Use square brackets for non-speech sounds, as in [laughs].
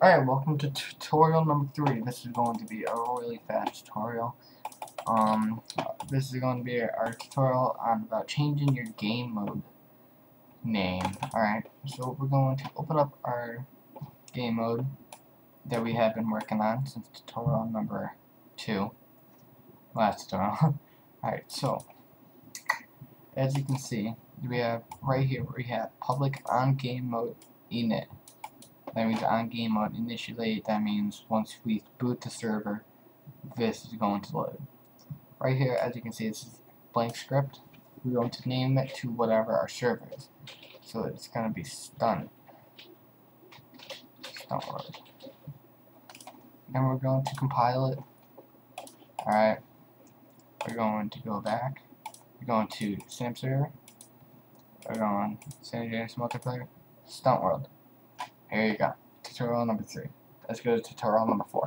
Alright, welcome to tutorial number three. This is going to be a really fast tutorial. Um, this is going to be our tutorial on about changing your game mode name. Alright, so we're going to open up our game mode that we have been working on since tutorial number two. Last tutorial. [laughs] Alright, so as you can see, we have right here we have public on game mode init. That means on game mode initially that means once we boot the server this is going to load. Right here as you can see this is blank script. We're going to name it to whatever our server is. So it's gonna be stun. Stun world. Then we're going to compile it. Alright. We're going to go back. We're going to Sim server. We're going San Andreas multiplayer. Stunt world. Here you go. Tutorial number three. Let's go to tutorial number four.